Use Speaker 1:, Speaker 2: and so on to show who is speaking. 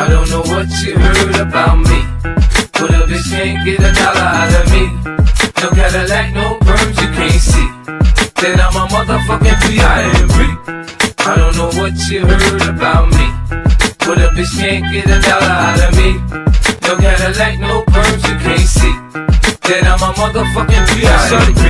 Speaker 1: I don't know what you heard about me. But a bitch can't get a dollar out of me. No Cadillac, no perms, you can't see. Then I'm a motherfucking P.I.M.P. I don't know what you heard about me. But a bitch can't get a dollar out of me. No Cadillac, no perms, you can't see. Then I'm a motherfucking P.I.M.P.